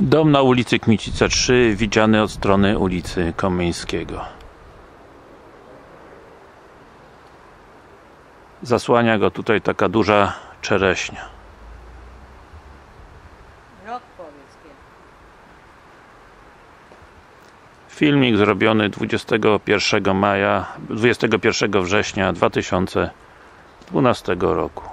Dom na ulicy Kmicica 3, widziany od strony ulicy Komeńskiego. Zasłania go tutaj taka duża czereśnia. Filmik zrobiony 21 maja, 21 września 2012 roku.